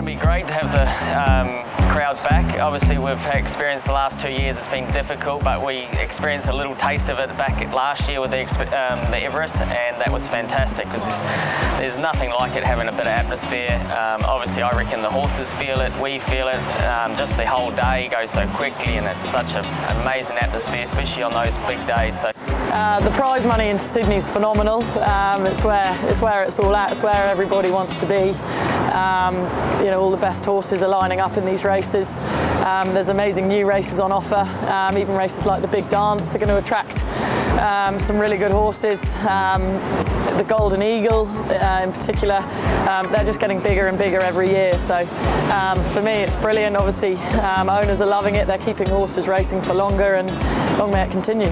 to be great to have the um, crowds back. Obviously, we've experienced the last two years. It's been difficult, but we experienced a little taste of it back last year with the, um, the Everest, and that was fantastic because there's, there's, nothing like it having a bit of atmosphere. Um, obviously, I reckon the horses feel it, we feel it. Um, just the whole day goes so quickly, and it's such an amazing atmosphere, especially on those big days. So. Uh, the prize money in Sydney is phenomenal. Um, it's where it's where it's all at. It's where everybody wants to be. Um, you know, all the best horses are lining up in these races. Um, there's amazing new races on offer. Um, even races like the Big Dance are going to attract um, some really good horses. Um, the Golden Eagle, uh, in particular, they're just getting bigger and bigger every year. So for me, it's brilliant. Obviously, owners are loving it. They're keeping horses racing for longer, and long may it continue.